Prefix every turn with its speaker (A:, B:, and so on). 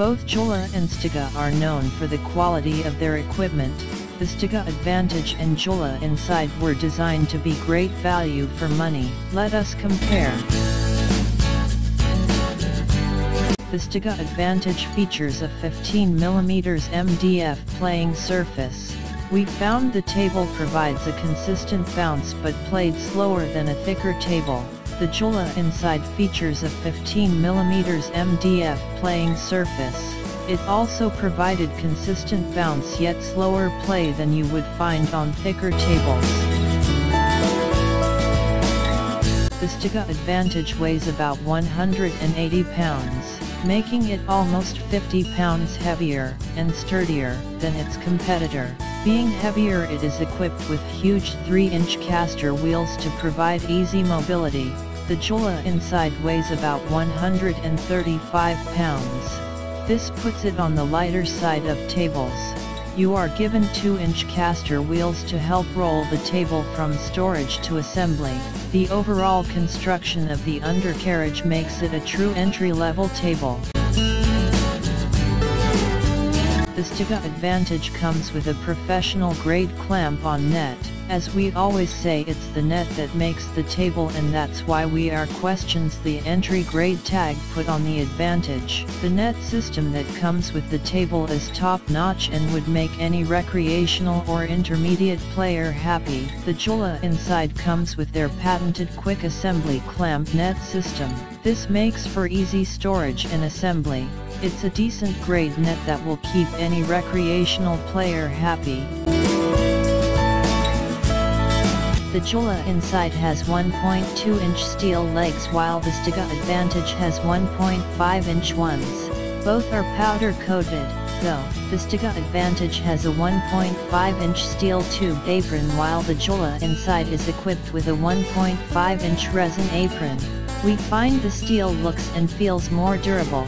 A: Both JOOLA and Stiga are known for the quality of their equipment, the Stiga Advantage and JOOLA Inside were designed to be great value for money. Let us compare. The Stiga Advantage features a 15mm MDF playing surface. We found the table provides a consistent bounce but played slower than a thicker table. The JOOLA Inside features a 15mm MDF playing surface. It also provided consistent bounce yet slower play than you would find on thicker tables. The Stiga Advantage weighs about 180 pounds, making it almost 50 pounds heavier and sturdier than its competitor. Being heavier it is equipped with huge 3-inch caster wheels to provide easy mobility, the JOOLA inside weighs about 135 pounds. This puts it on the lighter side of tables. You are given 2-inch caster wheels to help roll the table from storage to assembly. The overall construction of the undercarriage makes it a true entry-level table. The Stiga Advantage comes with a professional grade clamp on net. As we always say it's the net that makes the table and that's why we are questions the entry grade tag put on the Advantage. The net system that comes with the table is top notch and would make any recreational or intermediate player happy. The JOOLA inside comes with their patented quick assembly clamp net system. This makes for easy storage and assembly. It's a decent grade net that will keep any recreational player happy. The JOOLA Inside has 1.2 inch steel legs while the Stiga Advantage has 1.5 inch ones. Both are powder coated, though, the Stiga Advantage has a 1.5 inch steel tube apron while the JOOLA Inside is equipped with a 1.5 inch resin apron. We find the steel looks and feels more durable,